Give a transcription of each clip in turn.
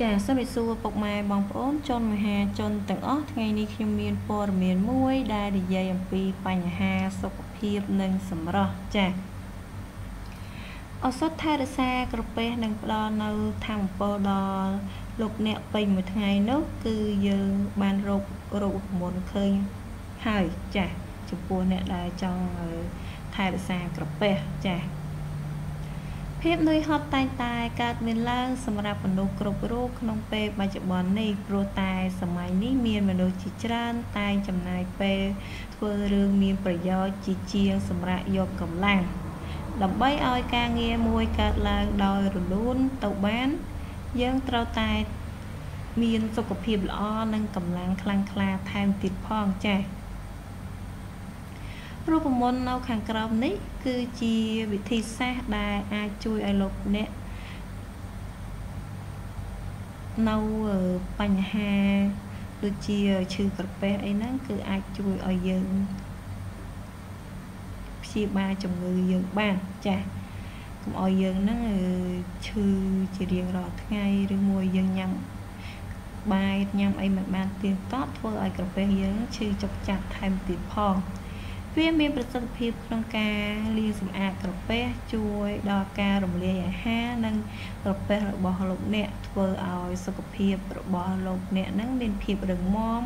ចាសសូមជម្រាបសួរពុកម៉ែបងប្អូនជនមហាជនទាំងអស់ថ្ងៃនេះខ្ញុំមានព័ត៌មានមួយ ដែលនិយាយអំពីបញ្ហាសុខភាពនិងសម្រស់ចាសឱសថថែរក្សាក្រពះនឹងផ្ដល់នៅធម៌ពលដល់លោកអ្នកពេញមួយថ្ងៃនោះគឺយើងបានរករោគមន្តឃើញហើយចាសចំពោះអ្នកដែលចង់ថែរក្សាក្រពះចាស ភាពនឿយហត់តែងតែកើតមានឡើងសម្រាប់មនុស្សគ្រប់រូបក្នុងពេលបច្ចុប្បន្ននេះព្រោះតែសម័យនេះមានមនុស្សជាច្រើនតែងចំណាយពេលធ្វើរឿងមានប្រយោជន៍ជាជាងសម្រាប់យកកម្លាំងដើម្បីឲ្យការងារមួយកើតឡើងដោយរលូនទៅបាន យើងត្រូវតែមានសុខភាពល្អនិងកម្លាំងខ្លាំងក្លាថែមទៀតផងចា៎ រូបមន្តនៅខាងក្រោមនេះ គឺជាវិធីសាស្ត្រដែលអាចជួយឲ្យលោកអ្នកនៅបញ្ហាដូចជាឈឺក្រពះអីហ្នឹងគឺអាចជួយឲ្យយើងព្យាបាលជំងឺយើងបានចាស់កុំឲ្យយើងហ្នឹងឈឺជារៀងរាល់ថ្ងៃឬមួយយើងញ៉ាំបាយញ៉ាំអីមិនបានទៀងទាត់ធ្វើឲ្យក្រពះយើងឈឺចុកចាក់ថែមទៀតផង វាមានប្រសិទ្ធភាពក្នុងការលាងសម្អាតក្រពះជួយដល់ការរំលាយអាហារនិងក្រពះរបស់លោកអ្នកធ្វើឲ្យសុខភាពរបស់លោកអ្នកនឹងមានភាពរឹងមាំ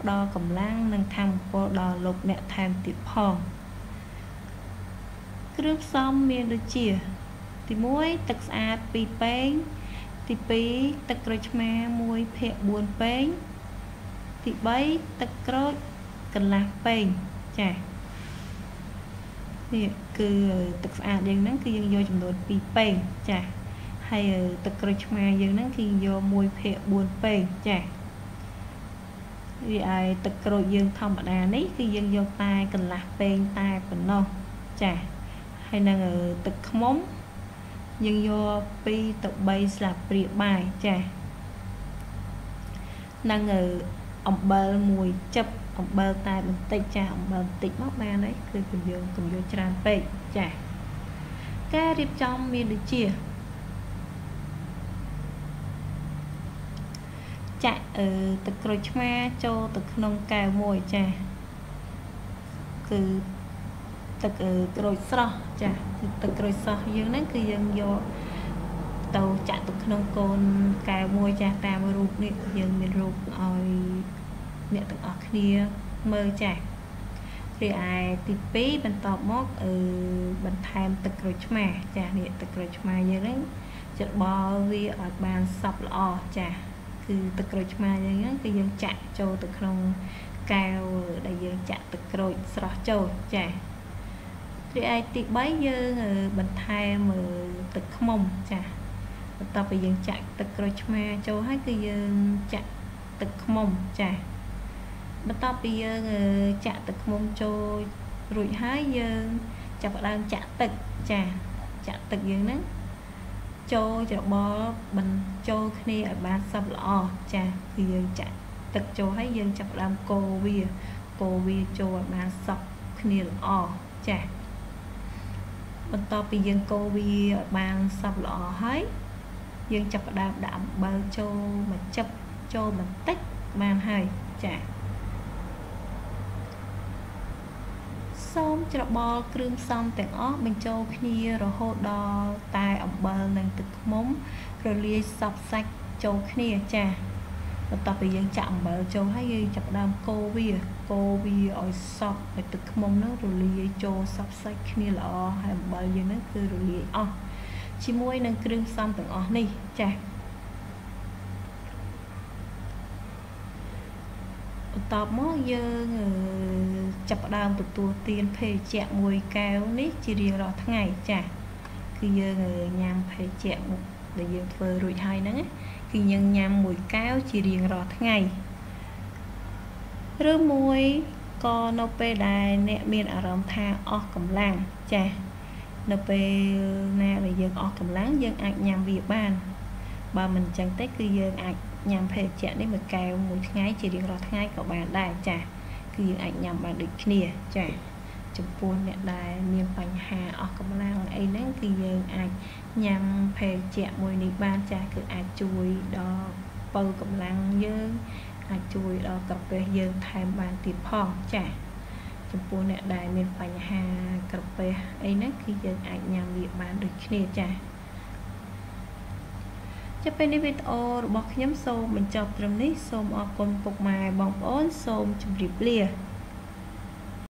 ផ្ដល់កម្លាំងនិងធម៌ពលដល់លោកអ្នកថែមទៀតផងគ្រឿងផ្សំមានដូចជា ទី1ទឹកស្អាត2ពែងទី2ទឹកក្រូចឆ្មា1ភាគ4ពែងទី3ទឹកក្រូចកន្លះពែងចា៎ នេះគឺទឹកស្អាតយើងហ្នឹងគឺយើងយកចំនួន2ពេងចា៎ហើយទឹកក្រូចឆ្មាយើងហ្នឹងគឺយក1ភាគ4ពេងចា៎វាឲ្យទឹកក្រូចយើងធម្មតានេះគឺយើងយកតែកន្លះពេងតែប៉ុណ្ណោះចា៎ហើយនឹងទឹកខ្មុំយើងយក2ទៅ3ស្លាបព្រាបាយចា៎នឹង អំបិល1ចិបអំបិលតែបន្តិចចាស់អំបិលបន្តិចមកបានហើយគឺកុំយកកុំយកច្រើនពេកចាស់ការរៀបចំមានដូចជាចាក់អឺទឹកក្រូចឆ្មាចូលទៅក្នុងកែវមួយចាស់គឺទឹកក្រូចស្រស់ចាស់ទឹកក្រូចស្រស់យើងហ្នឹងគឺយើងយក ទៅចាក់ទៅក្នុងកូនកែវមួយចាស់តាមរូបនេះយើងមានរូបឲ្យអ្នកទាំងអស់គ្នាមើលចាស់រីឯទី2បន្តមកអឺបន្ថែមទឹកក្រូចឆ្មាចាស់នេះទឹកក្រូចឆ្មាយើងហ្នឹងច្របល់វាឲ្យបានសព្វល្អចាស់គឺទឹកក្រូចឆ្មាយើងហ្នឹងគឺយើងចាក់ចូលទៅក្នុងកែវដែលយើងចាក់ទឹកក្រូចស្រស់ចូលចាស់រីឯទី3យើងបន្ថែមទឹកខ្មុំចាស់ បន្ទាប់ពីយើងចាក់ទឹកក្រូចឆ្មាចូលហើយគឺយើងចាក់ទឹកខ្មុំចាស់បន្ទាប់ពីយើងចាក់ទឹកឃ្មុំចូលរួចហើយយើងចាប់ផ្ដើមចាក់ទឹកចាចាក់ទឹកយើងហ្នឹងចូលច្របល់បញ្ចូលគ្នាឲ្យបានសព្វល្អចាគឺយើងចាក់ទឹកចូលហើយយើងចាប់ផ្ដើមកូរវាកូរវាចូលឲ្យបានសព្វគ្នាល្អចាបន្ទាប់ពីយើងកូរវាឲ្យបានសព្វល្អហើយ យើងចាប់ផ្ដើមដាក់អំបិលចូលមួយចិបចូលបន្តិចបានហើយចា៎សូមច្របល់គ្រឿងផ្សំទាំងអស់បញ្ចូលគ្នារហូតដល់តែអំបិលនិងទឹកឃ្មុំរលាយសព្វសាច់ចូលគ្នាចាបន្ទាប់ពីយើងចាក់អំបិលចូលហើយយើងចាប់ដើមកូរវាកូរវាឲ្យសព្វឲ្យទឹកឃ្មុំនោះរលាយចូលសព្វសាច់គ្នាល្អហើយអំបិលយើងហ្នឹងគឺរលាយអស់ ជាមួយនឹងគ្រឿងផ្សំទាំងអស់នេះចា៎បន្ទាប់មកយើងចាប់ផ្ដើមទទួលទានភេសជ្ជៈមួយកែវនេះជារៀងរាល់ថ្ងៃចា៎គឺយើងញ៉ាំភេសជ្ជៈមុខដែលយើងធ្វើរួចហើយហ្នឹងគឺយើងញ៉ាំមួយកែវជារៀងរាល់ថ្ងៃឬមួយក៏នៅពេលដែលអ្នកមានអារម្មណ៍ថាអស់កម្លាំងចា៎ នៅពេលណាដែលយើងអស់កម្លាំងយើងអាចញ៉ាំវាបាន បើមិនអញ្ចឹងទេគឺយើងអាចញ៉ាំភេសជ្ជៈនេះមួយកែវមួយថ្ងៃជារៀងរាល់ថ្ងៃក៏បានដែរចាគឺយើងអាចញ៉ាំបានដូចគ្នាចាចំពោះអ្នកដែលមានបញ្ហាអស់កម្លាំងអីហ្នឹងគឺយើងអាចញ៉ាំភេសជ្ជៈមួយនេះបានចាស់គឺអាចជួយដល់បើកម្លាំងយើង អាចជួយដល់ក្រពះយើងថែមបានទៀតផងចា៎ ចំពោះអ្នកដែលមានបញ្ហាក្រពះអីហ្នឹងគឺយើងអាចញ៉ាំវាបានដូចគ្នាចា៎ចាប់ពេលនេះវីដេអូរបស់ខ្ញុំសូមបញ្ចប់ត្រឹមនេះសូមអរគុណពុកម៉ែបងប្អូនសូមជម្រាបលា